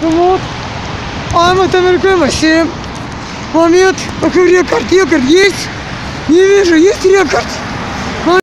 Вот. А мы там рекламы 7. Момент. Какой рекорд? Рекорд есть? Не вижу. Есть рекорд?